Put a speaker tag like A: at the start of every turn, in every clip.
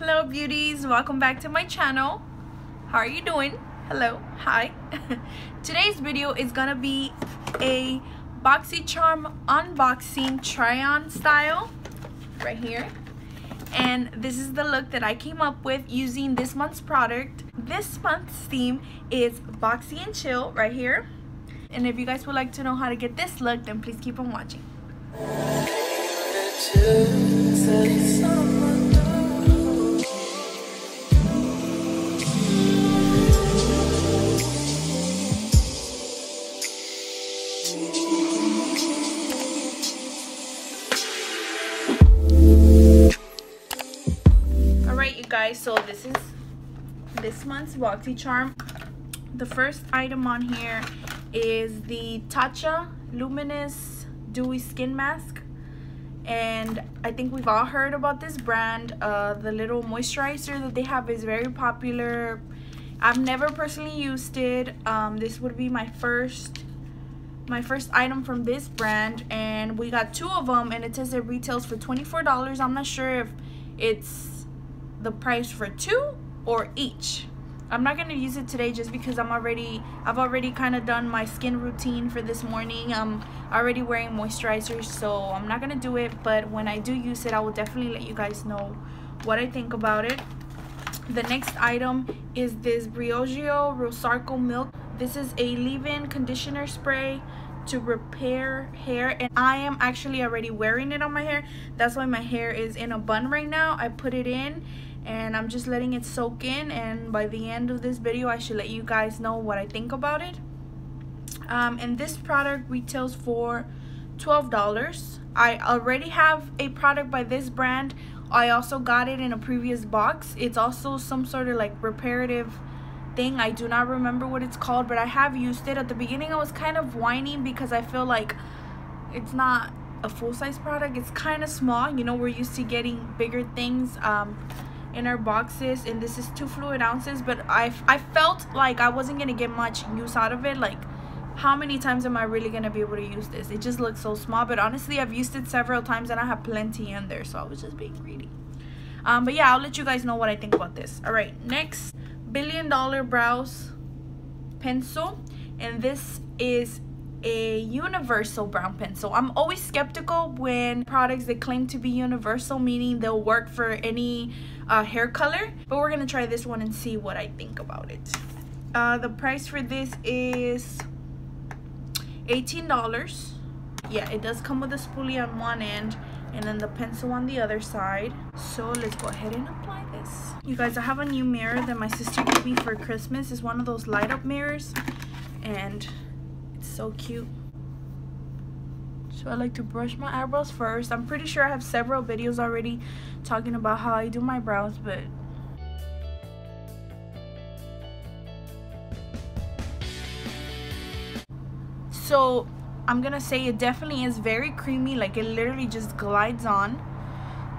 A: hello beauties. Welcome back to my channel. How are you doing? Hello. Hi. Today's video is gonna be a boxycharm unboxing try on style right here. And this is the look that I came up with using this month's product. This month's theme is boxy and chill right here. And if you guys would like to know how to get this look then please keep on watching BoxyCharm. The first item on here is the Tatcha Luminous Dewy Skin Mask. And I think we've all heard about this brand. Uh, the little moisturizer that they have is very popular. I've never personally used it. Um, this would be my first my first item from this brand and we got two of them and it says it retails for $24 i'm not sure if it's the price for two or each i'm not going to use it today just because i'm already i've already kind of done my skin routine for this morning i'm already wearing moisturizer so i'm not going to do it but when i do use it i will definitely let you guys know what i think about it the next item is this Briogeo Rosarco Milk. This is a leave-in conditioner spray to repair hair and I am actually already wearing it on my hair. That's why my hair is in a bun right now. I put it in and I'm just letting it soak in and by the end of this video I should let you guys know what I think about it. Um, and this product retails for $12. I already have a product by this brand I also got it in a previous box. It's also some sort of like reparative thing. I do not remember what it's called, but I have used it. At the beginning, I was kind of whining because I feel like it's not a full-size product. It's kind of small. You know, we're used to getting bigger things um, in our boxes, and this is two fluid ounces, but I, I felt like I wasn't to get much use out of it. Like, how many times am I really to be able to use this? It just looks so small, but honestly, I've used it several times and I have plenty in there, so I was just being greedy. Um, but yeah, I'll let you guys know what I think about this. All right, next, Billion Dollar Brows Pencil, and this is a universal brown pencil. I'm always skeptical when products that claim to be universal, meaning they'll work for any uh, hair color, but we're to try this one and see what I think about it. Uh, the price for this is $18. Yeah, it does come with a spoolie on one end and then the pencil on the other side. So let's go ahead and apply this. You guys, I have a new mirror that my sister gave me for Christmas. It's one of those light up mirrors and it's so cute. So I like to brush my eyebrows first. I'm pretty sure I have several videos already talking about how I do my brows, but so i'm gonna say it definitely is very creamy like it literally just glides on.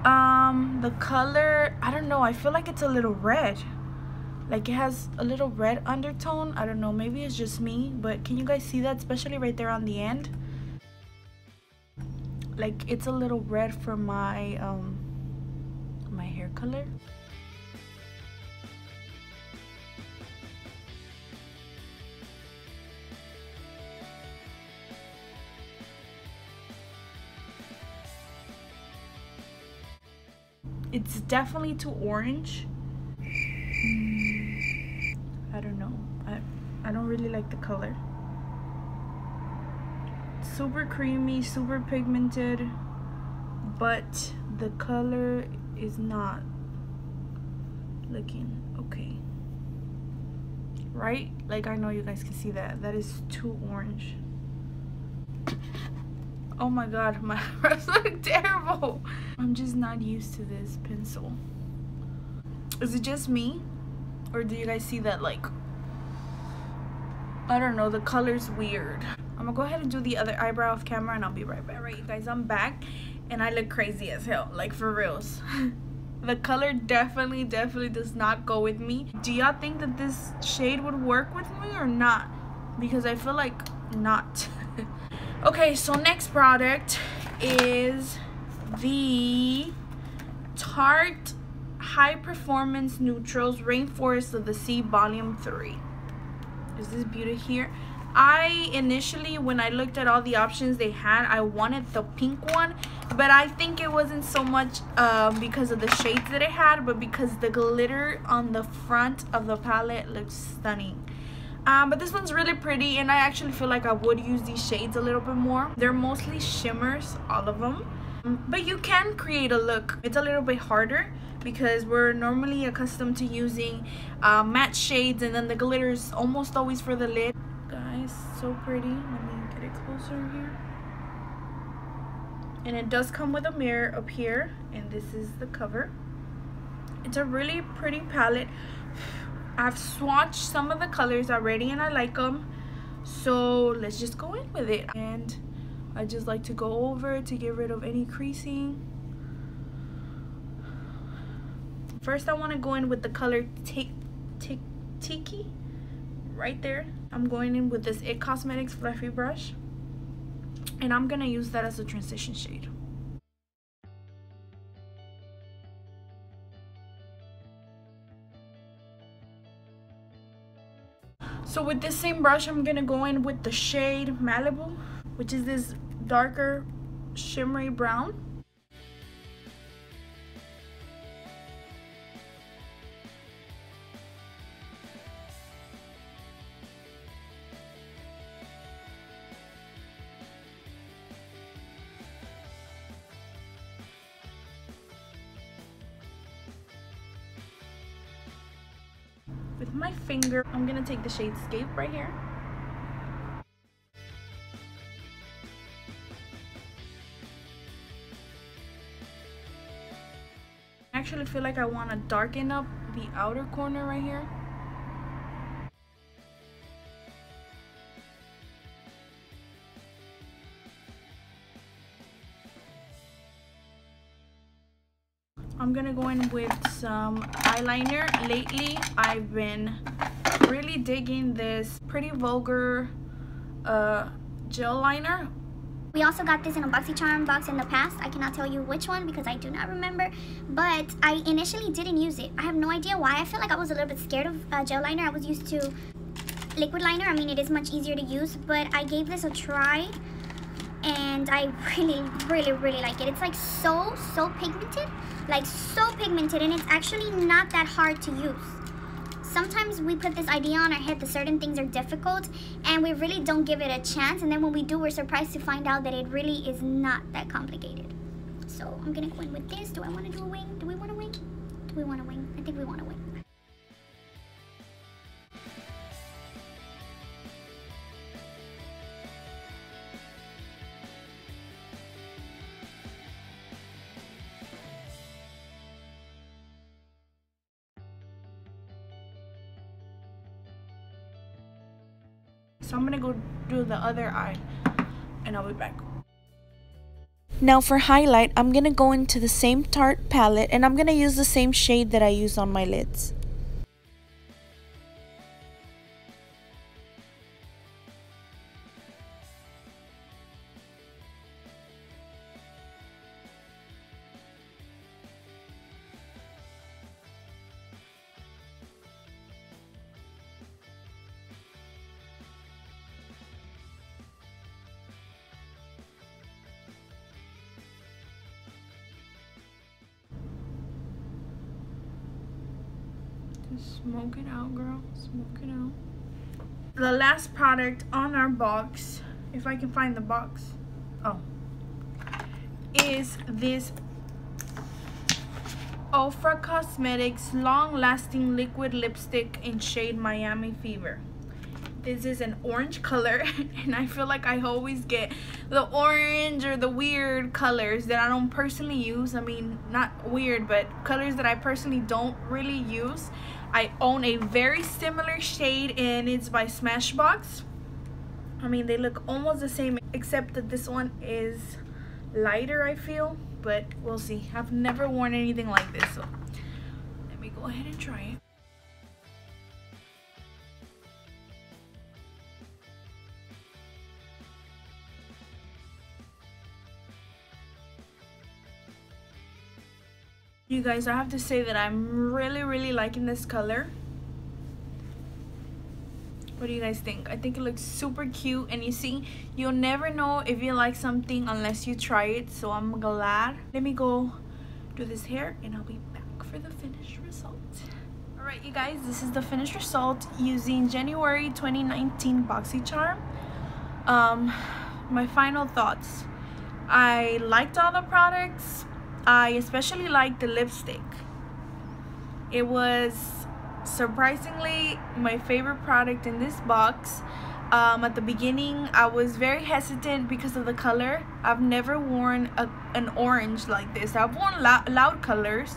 A: Um the color i don't know i feel like it's a little red. Like it has a little red undertone. I don't know maybe it's just me but can you guys see that especially right there on the end like it's a little red for my um my hair color. It's definitely too orange. I don't know. I, I don't really like the color super creamy super pigmented but the color is not looking okay. Right? Like I know you guys can see that. That is too orange. Oh my god my eyebrows look terrible. I'm just not used to this pencil. Is it just me? Or do you guys see that like i don't know the color's weird i'm gonna go ahead and do the other eyebrow off camera and i'll be right back. All right you guys i'm back and i look crazy as hell like for reals the color definitely definitely does not go with me. Do y'all think that this shade would work with me or not? Because i feel like not. Okay, so next product is the Tarte High Performance Neutrals Rainforest of the Sea Volume 3. Is this beauty here? I initially, when I looked at all the options they had, I wanted the pink one. But I think it wasn't so much um, because of the shades that it had, but because the glitter on the front of the palette looks stunning. Um, but this one's really pretty and I actually feel like I would use these shades a little bit more. They're mostly shimmers, all of them. But you can create a look. It's a little bit harder because we're normally accustomed to using uh, matte shades and then the glitter is almost always for the lid. Guys, so pretty. Let me get it closer here. And it does come with a mirror up here and this is the cover. It's a really pretty palette. I've swatched some of the colors already and I like them. So let's just go in with it. And I just like to go over to get rid of any creasing. First I want to go in with the color Tiki right there. I'm going in with this IT Cosmetics Fluffy Brush. And I'm to use that as a transition shade. So with this same brush, I'm going to go in with the shade Malibu, which is this darker shimmery brown. With my finger. I'm gonna take the shade Scape right here. I actually feel like I want to darken up the outer corner right here I'm gonna go in with some eyeliner. Lately, I've been really digging this Pretty Vulgar uh, gel liner.
B: We also got this in a BoxyCharm box in the past. I cannot tell you which one because I do not remember. But I initially didn't use it. I have no idea why. I feel like I was a little bit scared of uh, gel liner. I was used to liquid liner. I mean, it is much easier to use. But I gave this a try. And I really, really, really like it. It's like so, so pigmented like so pigmented and it's actually not that hard to use. Sometimes we put this idea on our head that certain things are difficult and we really don't give it a chance and then when we do we're surprised to find out that it really is not that complicated. So I'm gonna go in with this. Do I wanna do a wing? Do we want a wing? Do we want a wing? I think we want a wing.
A: So I'm gonna go do the other eye and I'll be back.
C: Now for highlight, I'm gonna go into the same Tarte palette and I'm gonna use the same shade that I use on my lids.
A: Smoke it out, girl. Smoke it out. The last product on our box, if I can find the box, oh, is this Ofra Cosmetics Long Lasting Liquid Lipstick in shade Miami Fever. This is an orange color and I feel like I always get the orange or the weird colors that I don't personally use. I mean, not weird, but colors that I personally don't really use. I own a very similar shade and it's by Smashbox. I mean, they look almost the same except that this one is lighter, I feel. But we'll see. I've never worn anything like this, so let me go ahead and try it. You guys, I have to say that I'm really, really liking this color. What do you guys think? I think it looks super cute and you see, you'll never know if you like something unless you try it. So I'm glad. Let me go do this hair and I'll be back for the finished result. Alright you guys, this is the finished result using January 2019 BoxyCharm. Um, my final thoughts. I liked all the products. I especially liked the lipstick. It was surprisingly my favorite product in this box. Um, at the beginning, I was very hesitant because of the color. I've never worn a, an orange like this. I've worn loud colors,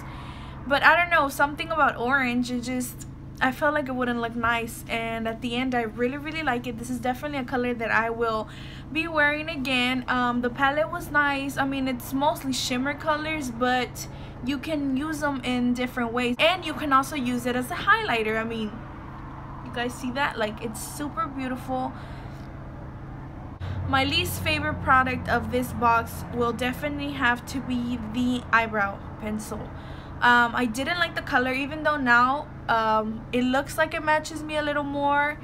A: but I don't know, something about orange, it just, I felt like it wouldn't look nice. And at the end, I really, really like it. This is definitely a color that I will be wearing again. Um, the palette was nice. I mean, it's mostly shimmer colors, but you can use them in different ways. And you can also use it as a highlighter. I mean, you guys see that? Like, it's super beautiful. My least favorite product of this box will definitely have to be the eyebrow pencil. Um, I didn't like the color even though now um, it looks like it matches me a little more.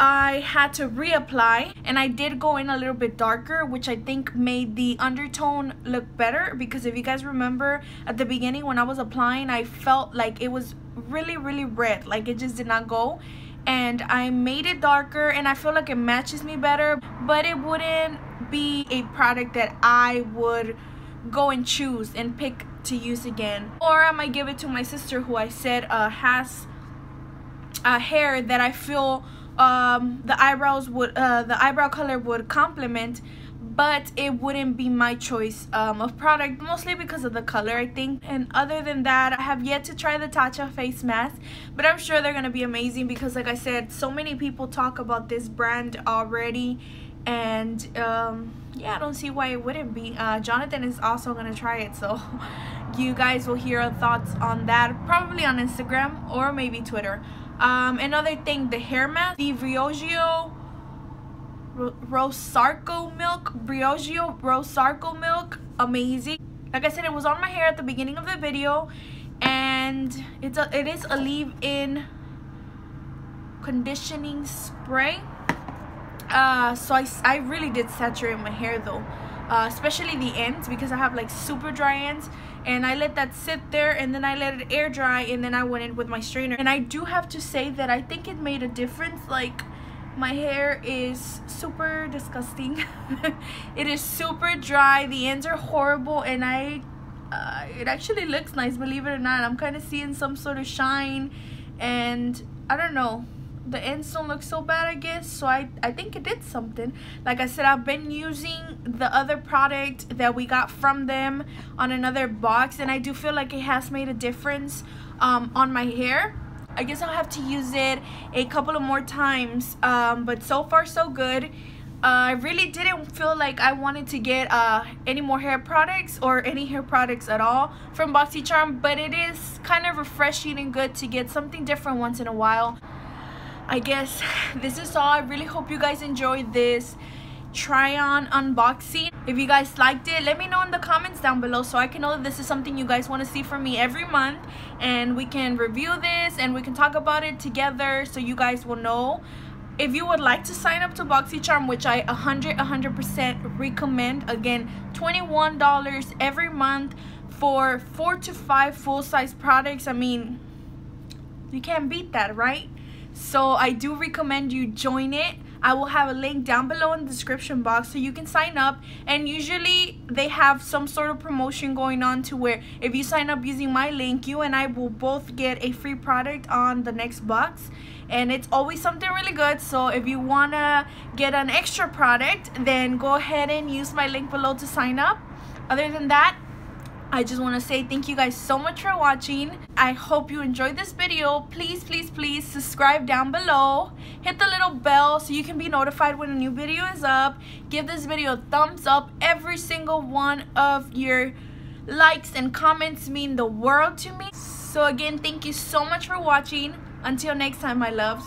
A: I had to reapply and I did go in a little bit darker which I think made the undertone look better because if you guys remember at the beginning when I was applying I felt like it was really really red like it just did not go and I made it darker and I feel like it matches me better but it wouldn't be a product that I would go and choose and pick to use again. Or I might give it to my sister who I said uh, has a hair that I feel um, the eyebrows would uh, the eyebrow color would complement but it wouldn't be my choice um, of product mostly because of the color I think. And other than that I have yet to try the Tatcha face mask but I'm sure they're gonna be amazing because like I said so many people talk about this brand already and um, yeah I don't see why it wouldn't be uh, Jonathan is also gonna try it so you guys will hear thoughts on that probably on Instagram or maybe Twitter um, another thing, the hair mask, the Briogeo Rosarco milk, Briogeo Rosarco milk, amazing. Like I said, it was on my hair at the beginning of the video, and it's a, it is a leave-in conditioning spray. Uh, so I, I really did saturate my hair though uh, especially the ends because I have like super dry ends. And I let that sit there and then I let it air dry and then I went in with my strainer. And I do have to say that I think it made a difference like my hair is super disgusting. It is super dry. The ends are horrible and I uh, it actually looks nice believe it or not. I'm kind of seeing some sort of shine and I don't know the ends don't look so bad I guess. So I, I think it did something. Like I said I've been using the other product that we got from them on another box and I do feel like it has made a difference um, on my hair. I guess I'll have to use it a couple of more times um, but so far so good. Uh, I really didn't feel like I wanted to get uh, any more hair products or any hair products at all from BoxyCharm but it is kind of refreshing and good to get something different once in a while I guess this is all. I really hope you guys enjoyed this try on unboxing. If you guys liked it let me know in the comments down below so i can know this is something you guys want to see from me every month. And we can review this and we can talk about it together so you guys will know. If you would like to sign up to boxycharm which i 100 100 percent recommend again 21 dollars every month for four to five full-size products i mean you can't beat that right so I do recommend you join it. I will have a link down below in the description box so you can sign up. And usually they have some sort of promotion going on to where if you sign up using my link you and I will both get a free product on the next box. And it's always something really good. So if you want to get an extra product then go ahead and use my link below to sign up. Other than that I just want to say thank you guys so much for watching. I hope you enjoyed this video. Please, please, please subscribe down below. Hit the little bell so you can be notified when a new video is up. Give this video a thumbs up. Every single one of your likes and comments mean the world to me. So again, thank you so much for watching. Until next time, my loves.